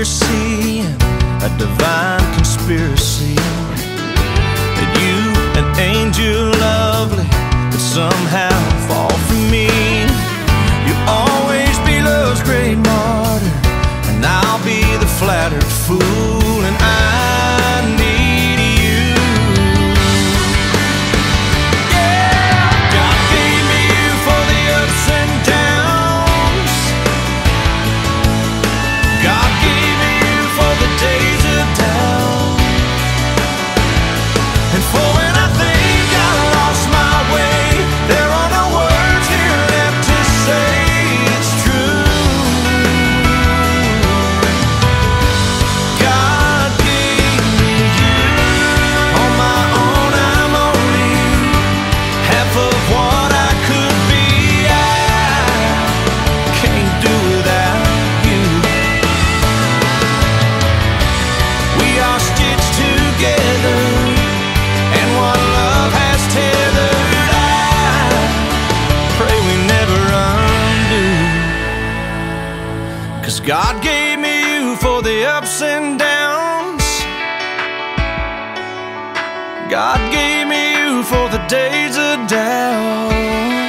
we're seeing, a divine conspiracy. That you, an angel lovely, could somehow fall for me. You'll always be love's great martyr, and I'll be the flattered fool, and I Cause God gave me you for the ups and downs. God gave me you for the days of doubt.